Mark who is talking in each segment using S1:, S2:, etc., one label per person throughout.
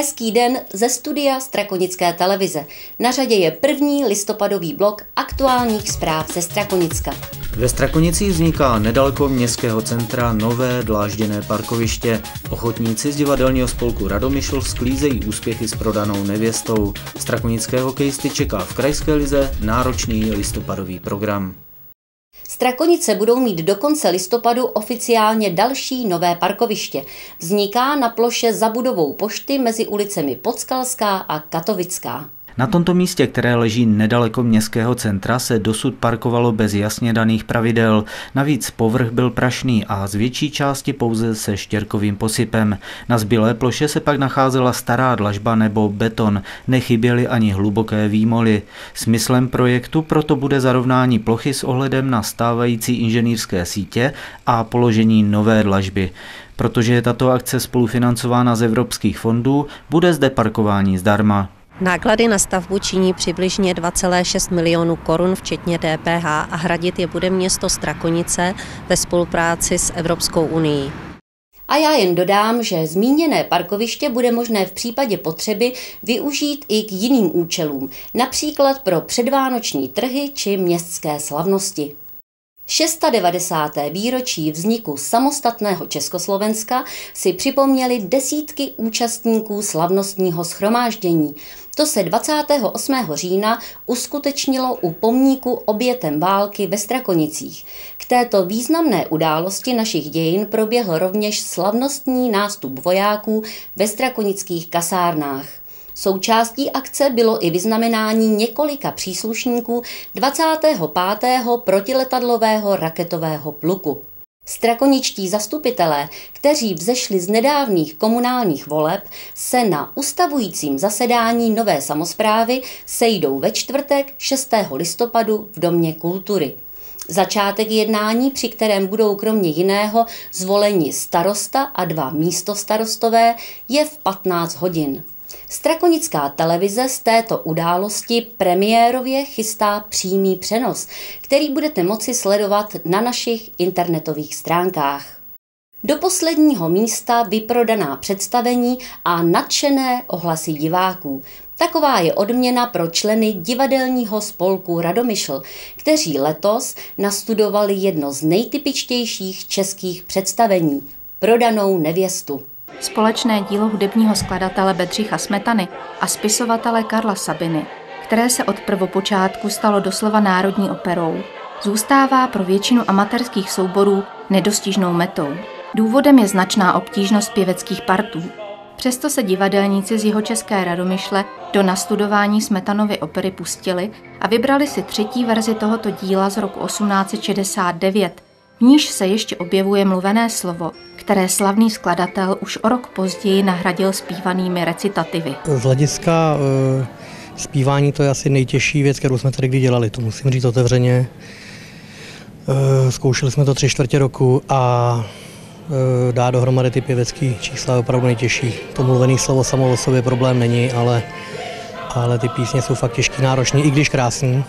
S1: Hezký den ze studia Strakonické televize. Na řadě je první listopadový blok aktuálních zpráv ze Strakonicka.
S2: Ve Strakonicích vzniká nedaleko městského centra nové dlážděné parkoviště. Ochotníci z divadelního spolku Radomyšl sklízejí úspěchy s prodanou nevěstou. Strakonické hokejisty čeká v krajské lize náročný listopadový program.
S1: Strakonice budou mít do konce listopadu oficiálně další nové parkoviště. Vzniká na ploše za budovou pošty mezi ulicemi Podskalská a Katovická.
S2: Na tomto místě, které leží nedaleko městského centra, se dosud parkovalo bez jasně daných pravidel. Navíc povrch byl prašný a z větší části pouze se štěrkovým posypem. Na zbylé ploše se pak nacházela stará dlažba nebo beton, nechyběly ani hluboké výmoly. Smyslem projektu proto bude zarovnání plochy s ohledem na stávající inženýrské sítě a položení nové dlažby. Protože je tato akce spolufinancována z evropských fondů, bude zde parkování zdarma.
S3: Náklady na stavbu činí přibližně 2,6 milionů korun, včetně DPH, a hradit je bude město Strakonice ve spolupráci s Evropskou unii.
S1: A já jen dodám, že zmíněné parkoviště bude možné v případě potřeby využít i k jiným účelům, například pro předvánoční trhy či městské slavnosti. 690. výročí vzniku samostatného Československa si připomněli desítky účastníků slavnostního schromáždění. To se 28. října uskutečnilo u pomníku obětem války ve Strakonicích. K této významné události našich dějin proběhl rovněž slavnostní nástup vojáků ve strakonických kasárnách. Součástí akce bylo i vyznamenání několika příslušníků 25. protiletadlového raketového pluku. Strakoničtí zastupitelé, kteří vzešli z nedávných komunálních voleb, se na ustavujícím zasedání nové samozprávy sejdou ve čtvrtek 6. listopadu v Domě kultury. Začátek jednání, při kterém budou kromě jiného zvoleni starosta a dva místostarostové, je v 15 hodin. Strakonická televize z této události premiérově chystá přímý přenos, který budete moci sledovat na našich internetových stránkách. Do posledního místa vyprodaná představení a nadšené ohlasy diváků. Taková je odměna pro členy divadelního spolku Radomyšl, kteří letos nastudovali jedno z nejtypičtějších českých představení – Prodanou nevěstu
S4: společné dílo hudebního skladatele Bedřicha Smetany a spisovatele Karla Sabiny, které se od prvopočátku stalo doslova národní operou, zůstává pro většinu amatérských souborů nedostižnou metou. Důvodem je značná obtížnost pěveckých partů. Přesto se divadelníci z jeho české radomyšle do nastudování Smetanovy opery pustili a vybrali si třetí verzi tohoto díla z roku 1869, v níž se ještě objevuje mluvené slovo, které slavný skladatel už o rok později nahradil zpívanými recitativy.
S5: Z hlediska uh, zpívání to je asi nejtěžší věc, kterou jsme tady kdy dělali, to musím říct otevřeně. Uh, zkoušeli jsme to tři čtvrtě roku a uh, dá dohromady ty pěvecké čísla je opravdu nejtěžší. To mluvené slovo samo o sobě problém není, ale, ale ty písně jsou fakt těžký, náročný, i když krásný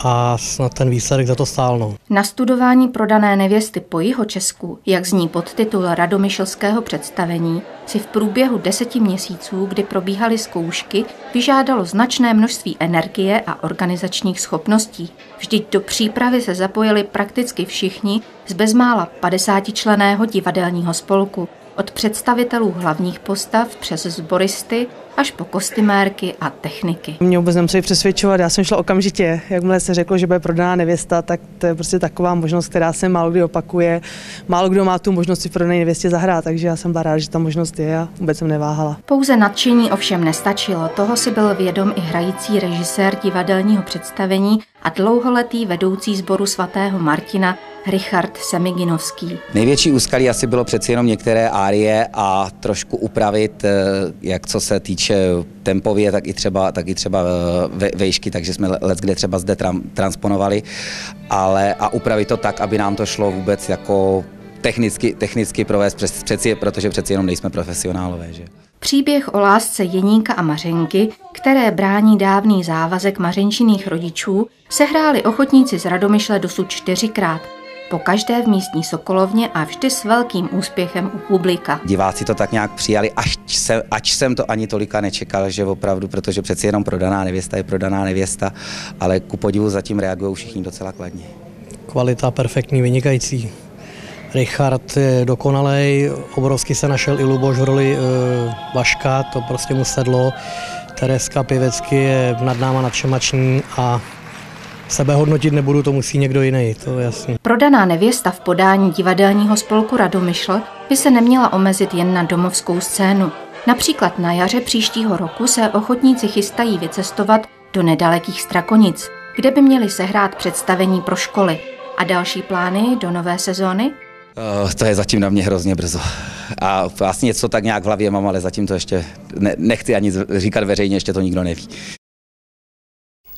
S5: a snad ten výsledek za to stál.
S4: Na studování prodané nevěsty po jeho Česku, jak zní podtitul Radomyšlského představení, si v průběhu deseti měsíců, kdy probíhaly zkoušky, vyžádalo značné množství energie a organizačních schopností. Vždyť do přípravy se zapojili prakticky všichni z bezmála 50 členého divadelního spolku, od představitelů hlavních postav přes zboristy až po kostymérky a techniky.
S6: Mě vůbec nemuseli přesvědčovat, já jsem šla okamžitě. Jakmile se řeklo, že bude prodaná nevěsta, tak to je prostě taková možnost, která se málo kdy opakuje. Málo kdo má tu možnost si prodané nevěstě zahrát, takže já jsem byla ráda, že ta možnost je a vůbec jsem neváhala.
S4: Pouze nadšení ovšem nestačilo. Toho si byl vědom i hrající režisér divadelního představení a dlouholetý vedoucí sboru svatého Martina Richard Semiginovský.
S7: Největší úskalí asi bylo přeci jenom některé árie a trošku upravit, eh, jak co se týče tempově, tak i třeba, tak i třeba eh, vejšky, takže jsme let kde třeba zde transponovali, ale a upravit to tak, aby nám to šlo vůbec jako technicky, technicky provést, přeci, protože přeci jenom nejsme profesionálové. Že?
S4: Příběh o lásce Jeníka a Mařenky, které brání dávný závazek mařenčiných rodičů, sehráli ochotníci z Radomyšle dosud čtyřikrát. Po každé v místní Sokolovně a vždy s velkým úspěchem u publika.
S7: Diváci to tak nějak přijali, až se, ač jsem to ani tolika nečekal, že opravdu, protože přeci jenom prodaná nevěsta je prodaná nevěsta, ale ku podivu zatím reagují všichni docela kladně.
S5: Kvalita perfektní, vynikající. Richard je dokonalej, obrovsky se našel i Luboš v roli e, Vaška, to prostě mu sedlo. Tereska Pěvecky je nad náma nadšemační a sebe hodnotit nebudu, to musí někdo jiný, to je jasný.
S4: Prodaná nevěsta v podání divadelního spolku Radomyšl by se neměla omezit jen na domovskou scénu. Například na jaře příštího roku se ochotníci chystají vycestovat do nedalekých Strakonic, kde by měli sehrát představení pro školy. A další plány do nové sezóny?
S7: Uh, to je zatím na mě hrozně brzo. A vlastně něco tak nějak v hlavě mám, ale zatím to ještě ne, nechci ani říkat veřejně, ještě to nikdo neví.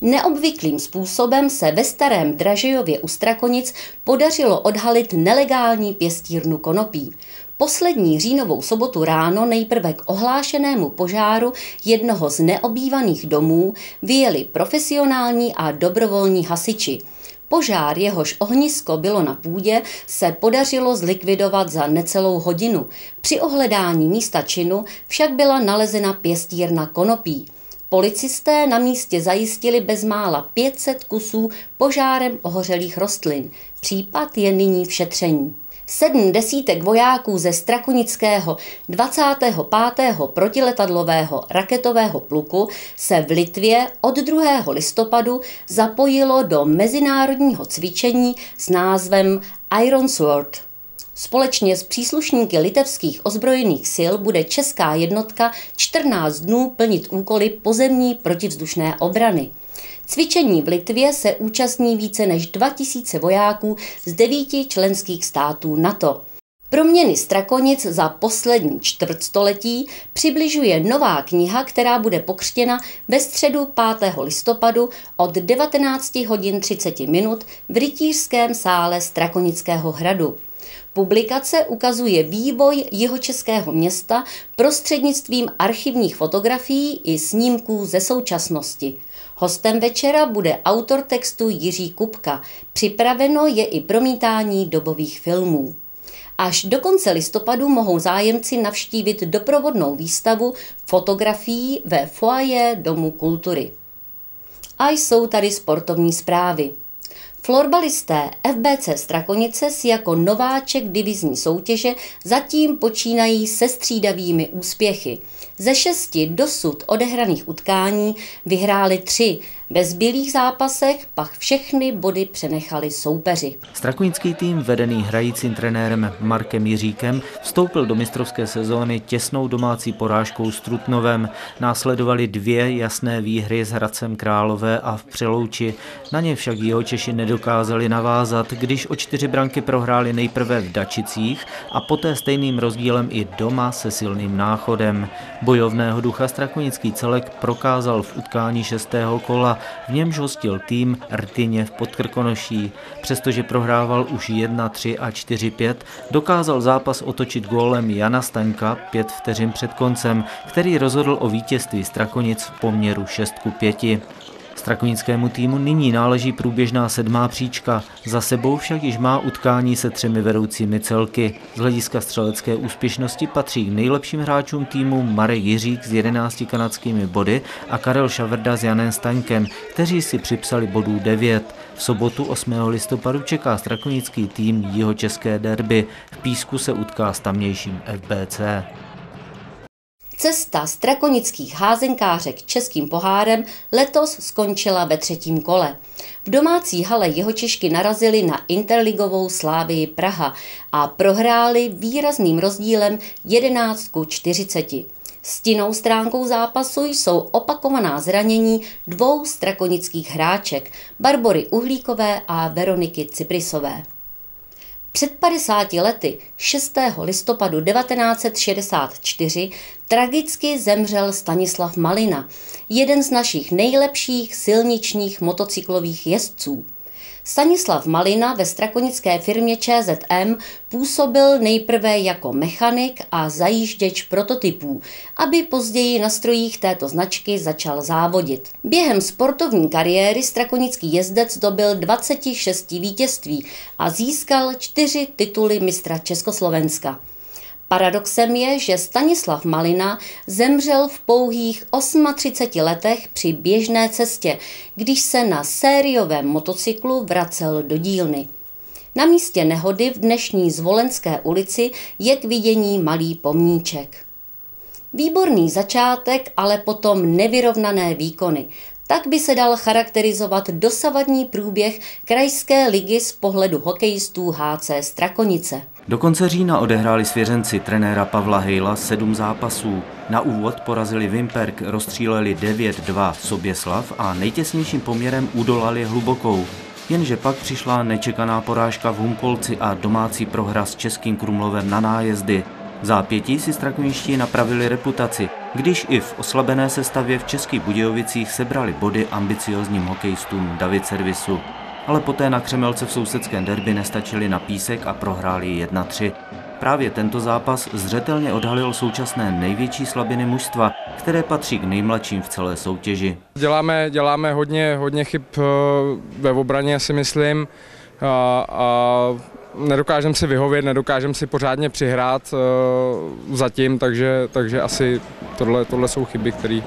S1: Neobvyklým způsobem se ve starém Dražejově u Strakonic podařilo odhalit nelegální pěstírnu konopí. Poslední říjnovou sobotu ráno nejprve k ohlášenému požáru jednoho z neobývaných domů vyjeli profesionální a dobrovolní hasiči. Požár, jehož ohnisko bylo na půdě, se podařilo zlikvidovat za necelou hodinu. Při ohledání místa činu však byla nalezena pěstírna konopí. Policisté na místě zajistili bezmála 500 kusů požárem ohořelých rostlin. Případ je nyní v šetření. Sedm desítek vojáků ze Strakonického 25. protiletadlového raketového pluku se v Litvě od 2. listopadu zapojilo do mezinárodního cvičení s názvem Iron Sword. Společně s příslušníky litevských ozbrojených sil bude česká jednotka 14 dnů plnit úkoly pozemní protivzdušné obrany. Cvičení v Litvě se účastní více než 2000 vojáků z devíti členských států NATO. Proměny Strakonic za poslední čtvrtstoletí přibližuje nová kniha, která bude pokřtěna ve středu 5. listopadu od 19 hodin 30 minut v rytířském sále Strakonického hradu. Publikace ukazuje vývoj jihočeského města prostřednictvím archivních fotografií i snímků ze současnosti. Hostem večera bude autor textu Jiří Kupka. Připraveno je i promítání dobových filmů. Až do konce listopadu mohou zájemci navštívit doprovodnou výstavu fotografií ve foaje Domu kultury. A jsou tady sportovní zprávy. Florbalisté FBC Strakonice si jako nováček divizní soutěže zatím počínají se střídavými úspěchy. Ze šesti dosud odehraných utkání vyhráli tři, ve zbylých zápasech pak všechny body přenechali soupeři.
S2: Strakonický tým vedený hrajícím trenérem Markem Jiříkem vstoupil do mistrovské sezóny těsnou domácí porážkou s Trutnovem. Následovaly dvě jasné výhry s Hradcem Králové a v Přelouči. Na ně však jeho Češi nedokázali navázat, když o čtyři branky prohráli nejprve v Dačicích a poté stejným rozdílem i doma se silným náchodem. Bojovného ducha Strakonický celek prokázal v utkání šestého kola v němž hostil tým Rtyně v Podkrkonoší. Přestože prohrával už 1-3 a 4-5, dokázal zápas otočit gólem Jana Staňka pět vteřin před koncem, který rozhodl o vítězství Strakonic v poměru 6 5. Strakonickému týmu nyní náleží průběžná sedmá příčka, za sebou však již má utkání se třemi vedoucími celky. Z hlediska střelecké úspěšnosti patří k nejlepším hráčům týmu Marek Jiřík s 11 kanadskými body a Karel Šavrda s Janem Staňkem, kteří si připsali bodů 9. V sobotu 8. listopadu čeká strakonický tým Jihočeské derby. V Písku se utká s tamnějším FBC.
S1: Cesta strakonických házenkářek českým pohárem letos skončila ve třetím kole. V domácí hale jeho Češky narazili na interligovou Slávii Praha a prohráli výrazným rozdílem 11 ku 40. Stinnou stránkou zápasu jsou opakovaná zranění dvou strakonických hráček, Barbory Uhlíkové a Veroniky Ciprisové. Před 50 lety, 6. listopadu 1964, tragicky zemřel Stanislav Malina, jeden z našich nejlepších silničních motocyklových jezdců. Stanislav Malina ve strakonické firmě ČZM působil nejprve jako mechanik a zajížděč prototypů, aby později na strojích této značky začal závodit. Během sportovní kariéry strakonický jezdec dobil 26 vítězství a získal čtyři tituly mistra Československa. Paradoxem je, že Stanislav Malina zemřel v pouhých 38 letech při běžné cestě, když se na sériovém motocyklu vracel do dílny. Na místě nehody v dnešní Zvolenské ulici je k vidění malý pomníček. Výborný začátek, ale potom nevyrovnané výkony. Tak by se dal charakterizovat dosavadní průběh krajské ligy z pohledu hokejistů HC Strakonice.
S2: Do konce října odehráli svěřenci trenéra Pavla Hejla sedm zápasů. Na úvod porazili Vimperk, rozstříleli 9-2 Soběslav a nejtěsnějším poměrem udolali hlubokou. Jenže pak přišla nečekaná porážka v Humpolci a domácí prohra s Českým Krumlovem na nájezdy. V zápětí si strakoniští napravili reputaci, když i v oslabené sestavě v Českých Budějovicích sebrali body ambiciozním hokejistům David Servisu ale poté na Křemelce v sousedském derby nestačili na písek a prohráli 1-3. Právě tento zápas zřetelně odhalil současné největší slabiny mužstva, které patří k nejmladším v celé soutěži.
S8: Děláme, děláme hodně, hodně chyb eh, ve obraně, si myslím, a, a nedokážeme si vyhovět, nedokážeme si pořádně přihrát uh, zatím, takže, takže asi tohle, tohle jsou chyby, které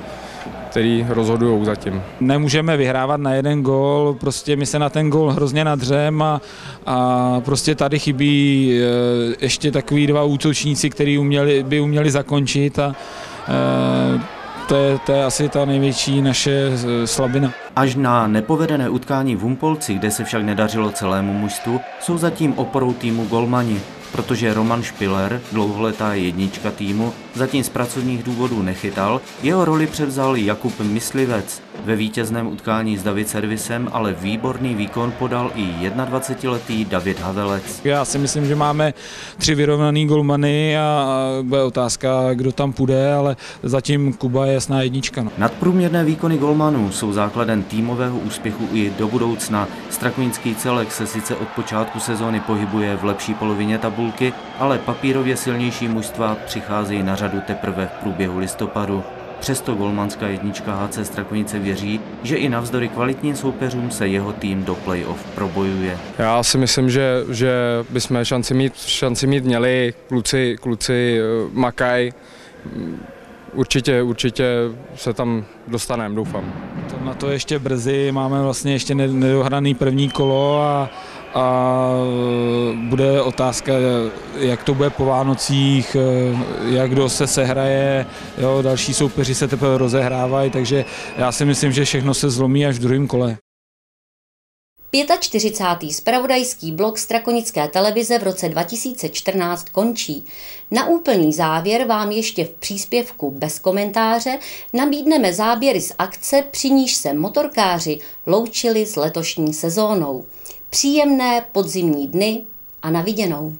S8: který rozhodují zatím.
S9: Nemůžeme vyhrávat na jeden gól, prostě my se na ten gól hrozně nadřem a, a prostě tady chybí e, ještě takový dva útočníci, kteří uměli, by uměli zakončit a e, to je, to je asi ta největší naše e, slabina.
S2: Až na nepovedené utkání v Humpolci, kde se však nedařilo celému mužstvu, jsou zatím oporou týmu golmani protože Roman Špiler, dlouholetá jednička týmu, zatím z pracovních důvodů nechytal, jeho roli převzal Jakub Myslivec. Ve vítězném utkání s David Servisem ale výborný výkon podal i 21-letý David Havelec.
S9: Já si myslím, že máme tři vyrovnaný golmany a bude otázka, kdo tam půjde, ale zatím Kuba je jasná jednička. No.
S2: Nadprůměrné výkony golmanů jsou základem týmového úspěchu i do budoucna. Strakonický celek se sice od počátku sezóny pohybuje v lepší polovině tabulky, ale papírově silnější mužstva přicházejí na řadu teprve v průběhu listopadu. Přesto golmanská jednička HC Strakonice věří, že i navzdory kvalitním soupeřům se jeho tým do playoff probojuje.
S8: Já si myslím, že, že bychom šanci mít, šanci mít měli, kluci, kluci eh, makaj, určitě, určitě se tam dostaneme, doufám.
S9: To na to ještě brzy, máme vlastně ještě nedohraný první kolo a, a bude otázka, jak to bude po Vánocích, jak kdo se sehraje, jo, další soupeři se teprve rozehrávají, takže já si myslím, že všechno se zlomí až v druhém kole.
S1: 45. spravodajský blok Strakonické televize v roce 2014 končí. Na úplný závěr vám ještě v příspěvku bez komentáře nabídneme záběry z akce, při níž se motorkáři loučili s letošní sezónou. Příjemné podzimní dny a na viděnou.